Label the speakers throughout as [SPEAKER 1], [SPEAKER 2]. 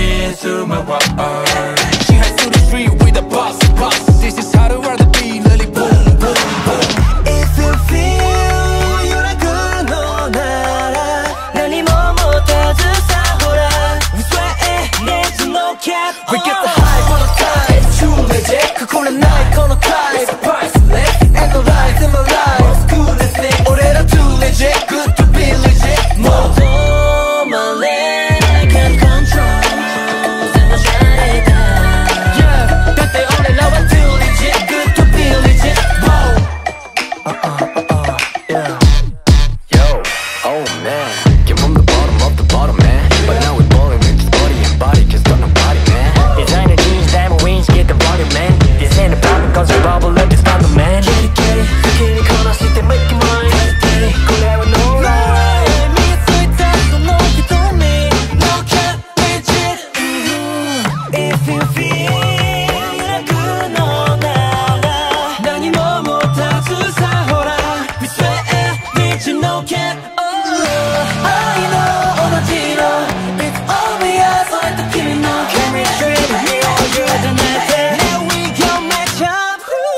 [SPEAKER 1] get through my wire
[SPEAKER 2] She heads to the street with a boss, boss This is how to ride the beat, lily boom,
[SPEAKER 1] boom, boom. If you feel you're a good no the
[SPEAKER 3] Oh man, came from the bottom of the bottom man.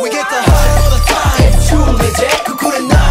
[SPEAKER 1] We get the hot all the time. You legit? 그 쿨은 나.